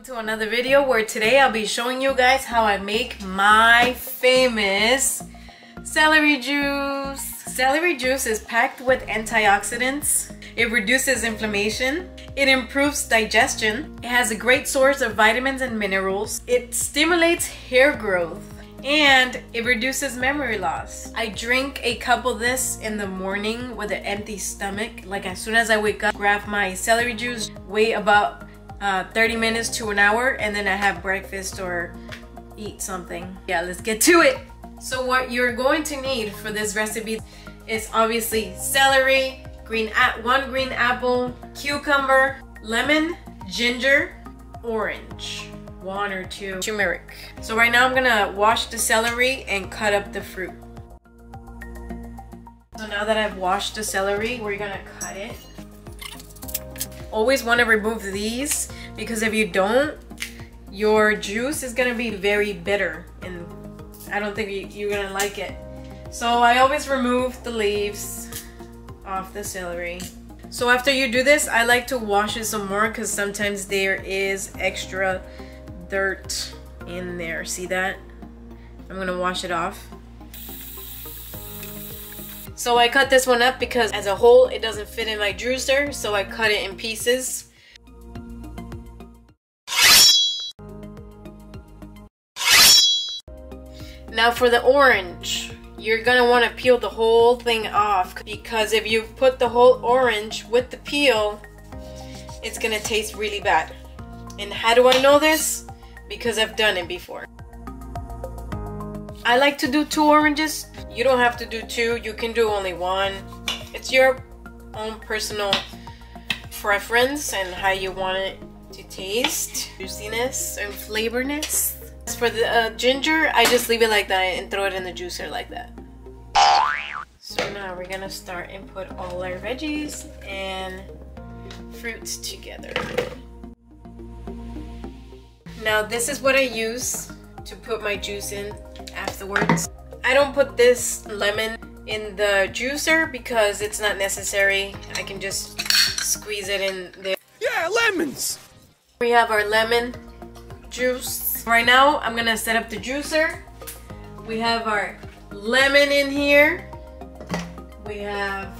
Welcome to another video where today I'll be showing you guys how I make my famous celery juice. Celery juice is packed with antioxidants. It reduces inflammation. It improves digestion. It has a great source of vitamins and minerals. It stimulates hair growth and it reduces memory loss. I drink a cup of this in the morning with an empty stomach. Like as soon as I wake up, grab my celery juice, wait about uh, 30 minutes to an hour, and then I have breakfast or eat something. Yeah, let's get to it. So what you're going to need for this recipe is obviously celery, green one green apple, cucumber, lemon, ginger, orange one or two turmeric. So right now I'm gonna wash the celery and cut up the fruit. So now that I've washed the celery, we're gonna cut it. Always wanna remove these because if you don't, your juice is gonna be very bitter and I don't think you're gonna like it. So I always remove the leaves off the celery. So after you do this, I like to wash it some more because sometimes there is extra dirt in there. See that? I'm gonna wash it off. So I cut this one up because as a whole it doesn't fit in my juicer so I cut it in pieces. Now for the orange, you're gonna want to peel the whole thing off because if you put the whole orange with the peel, it's gonna taste really bad. And how do I know this? because I've done it before. I like to do two oranges. You don't have to do two, you can do only one. It's your own personal preference and how you want it to taste, juiciness and flavorness. As for the uh, ginger, I just leave it like that and throw it in the juicer like that. So now we're gonna start and put all our veggies and fruits together. Now this is what I use to put my juice in afterwards. I don't put this lemon in the juicer because it's not necessary. I can just squeeze it in there. Yeah, lemons! We have our lemon juice. Right now, I'm gonna set up the juicer. We have our lemon in here. We have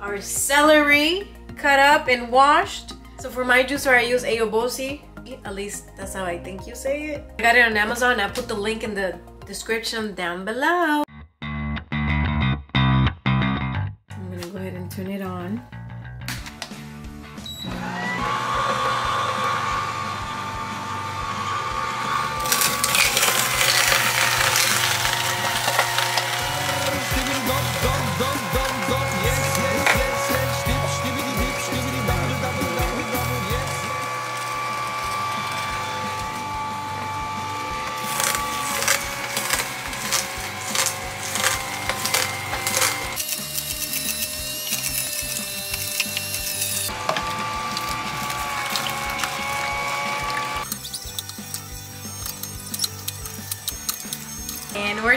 our celery cut up and washed. So for my juicer, I use Aobosi at least that's how I think you say it. I got it on Amazon. I put the link in the description down below. I'm gonna go ahead and turn it on.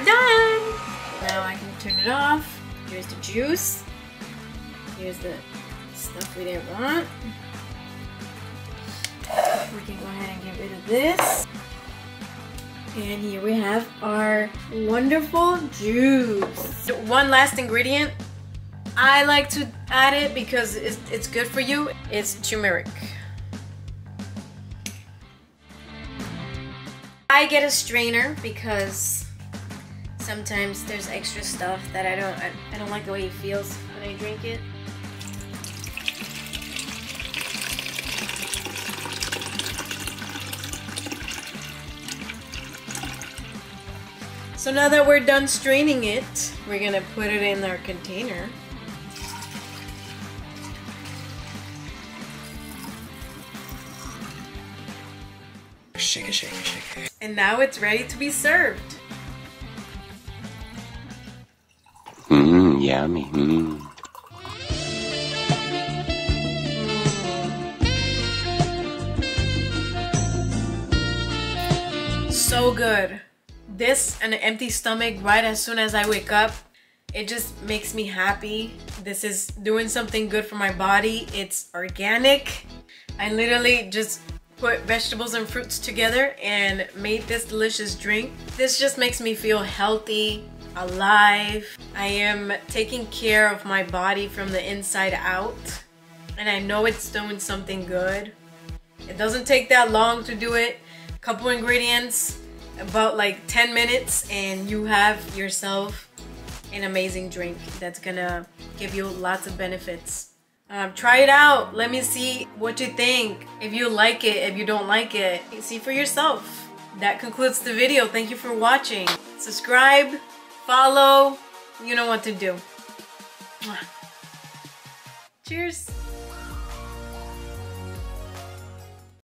Done. Now I can turn it off. Here's the juice. Here's the stuff we didn't want. We can go ahead and get rid of this. And here we have our wonderful juice. One last ingredient. I like to add it because it's, it's good for you. It's turmeric. I get a strainer because sometimes there's extra stuff that I don't I, I don't like the way it feels when I drink it. So now that we're done straining it, we're gonna put it in our container. Shake it, shake it, shake it. And now it's ready to be served. Yummy. Mmm. So good. This and an empty stomach right as soon as I wake up, it just makes me happy. This is doing something good for my body. It's organic. I literally just put vegetables and fruits together and made this delicious drink. This just makes me feel healthy, alive. I am taking care of my body from the inside out and I know it's doing something good. It doesn't take that long to do it. A couple ingredients, about like 10 minutes and you have yourself an amazing drink that's gonna give you lots of benefits. Um, try it out. Let me see what you think. If you like it, if you don't like it, see for yourself. That concludes the video. Thank you for watching. Subscribe, follow, you know what to do. Cheers.